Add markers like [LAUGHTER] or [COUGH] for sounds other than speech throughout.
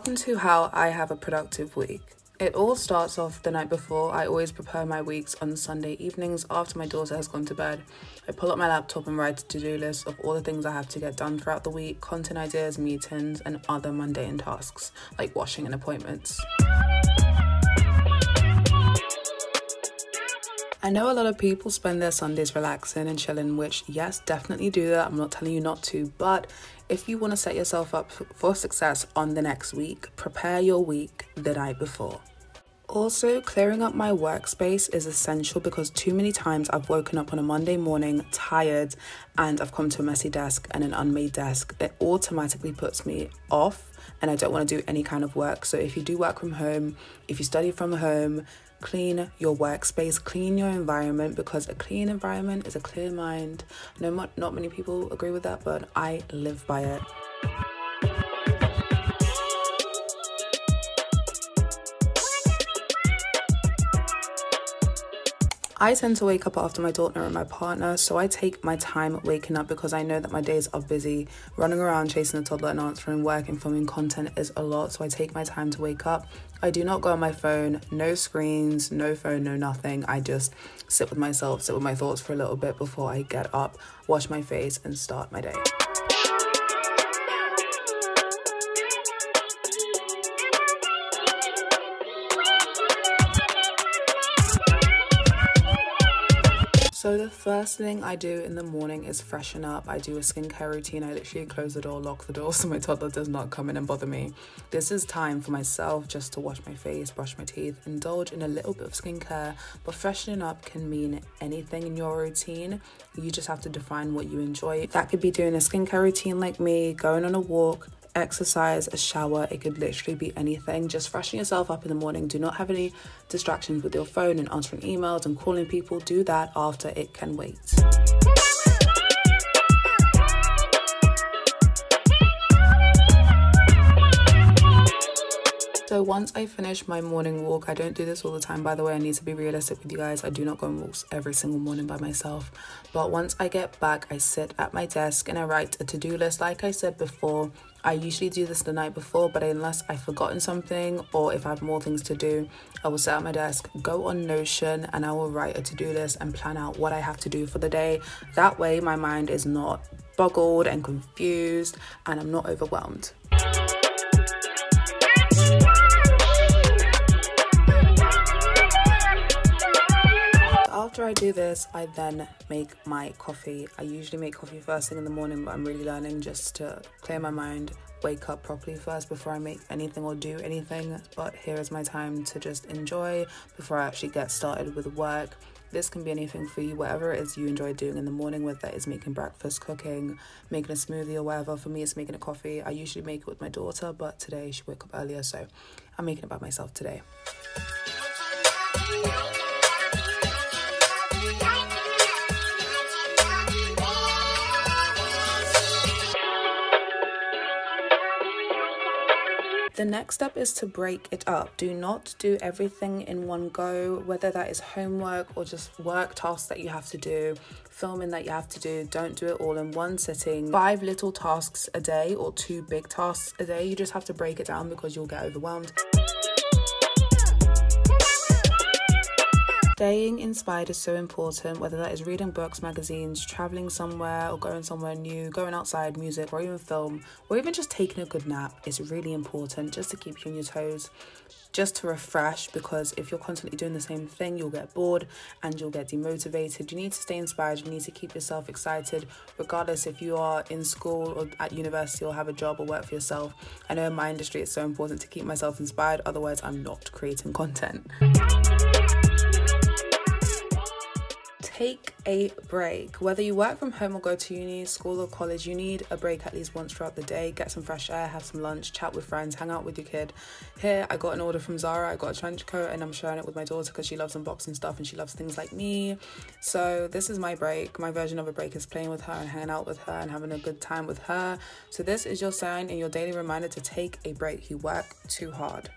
Welcome to how I have a productive week. It all starts off the night before. I always prepare my weeks on Sunday evenings after my daughter has gone to bed. I pull up my laptop and write a to do list of all the things I have to get done throughout the week, content ideas, meetings, and other mundane tasks like washing and appointments. I know a lot of people spend their Sundays relaxing and chilling, which, yes, definitely do that. I'm not telling you not to, but if you want to set yourself up for success on the next week, prepare your week the night before. Also, clearing up my workspace is essential because too many times I've woken up on a Monday morning tired and I've come to a messy desk and an unmade desk. It automatically puts me off and I don't want to do any kind of work. So, if you do work from home, if you study from home, clean your workspace, clean your environment because a clean environment is a clear mind. No, not, not many people agree with that, but I live by it. I tend to wake up after my daughter and my partner, so I take my time waking up because I know that my days are busy. Running around chasing a toddler and answering work and filming content is a lot, so I take my time to wake up. I do not go on my phone, no screens, no phone, no nothing. I just sit with myself, sit with my thoughts for a little bit before I get up, wash my face, and start my day. So the first thing I do in the morning is freshen up. I do a skincare routine. I literally close the door, lock the door [LAUGHS] so my toddler does not come in and bother me. This is time for myself just to wash my face, brush my teeth, indulge in a little bit of skincare. But freshening up can mean anything in your routine. You just have to define what you enjoy. That could be doing a skincare routine like me, going on a walk, exercise, a shower, it could literally be anything. Just freshen yourself up in the morning. Do not have any distractions with your phone and answering emails and calling people. Do that after it can wait. So once I finish my morning walk, I don't do this all the time, by the way, I need to be realistic with you guys. I do not go on walks every single morning by myself. But once I get back, I sit at my desk and I write a to-do list. Like I said before, I usually do this the night before, but unless I've forgotten something or if I have more things to do, I will sit at my desk, go on Notion, and I will write a to do list and plan out what I have to do for the day. That way, my mind is not boggled and confused, and I'm not overwhelmed. After I do this, I then make my coffee. I usually make coffee first thing in the morning, but I'm really learning just to clear my mind, wake up properly first before I make anything or do anything. But here is my time to just enjoy before I actually get started with work. This can be anything for you, whatever it is you enjoy doing in the morning, whether that is making breakfast, cooking, making a smoothie, or whatever. For me, it's making a coffee. I usually make it with my daughter, but today she woke up earlier, so I'm making it by myself today. The next step is to break it up. Do not do everything in one go, whether that is homework or just work tasks that you have to do, filming that you have to do. Don't do it all in one sitting. Five little tasks a day or two big tasks a day. You just have to break it down because you'll get overwhelmed. Staying inspired is so important, whether that is reading books, magazines, traveling somewhere, or going somewhere new, going outside, music, or even film, or even just taking a good nap is really important just to keep you on your toes, just to refresh. Because if you're constantly doing the same thing, you'll get bored and you'll get demotivated. You need to stay inspired, you need to keep yourself excited, regardless if you are in school or at university or have a job or work for yourself. I know in my industry it's so important to keep myself inspired, otherwise, I'm not creating content take a break. Whether you work from home or go to uni, school, or college, you need a break at least once throughout the day. Get some fresh air, have some lunch, chat with friends, hang out with your kid. Here, I got an order from Zara. I got a trench coat and I'm sharing it with my daughter because she loves unboxing stuff and she loves things like me. So, this is my break. My version of a break is playing with her and hanging out with her and having a good time with her. So, this is your sign and your daily reminder to take a break. You work too hard.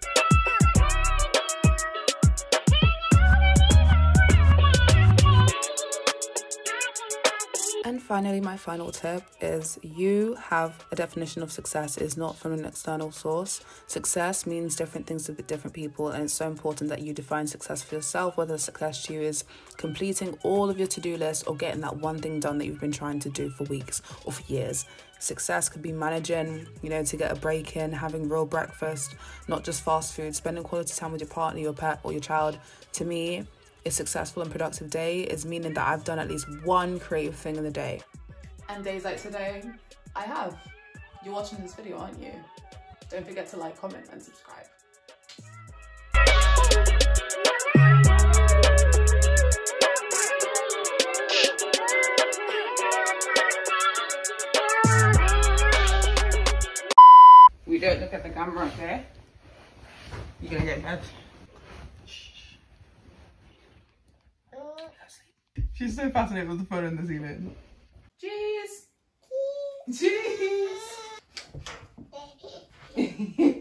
And finally, my final tip is you have a definition of success is not from an external source. Success means different things to different people, and it's so important that you define success for yourself. Whether success to you is completing all of your to do list or getting that one thing done that you've been trying to do for weeks or for years. Success could be managing, you know, to get a break in, having real breakfast, not just fast food, spending quality time with your partner, your pet, or your child. To me, a successful and productive day is meaning that I've done at least one creative thing in the day. And days like today, I have. You're watching this video, aren't you? Don't forget to like, comment, and subscribe. We don't look at the camera, okay? You're gonna get mad. She's so fascinated with the phone in the ceiling. Cheese! Jeez! [LAUGHS] [LAUGHS]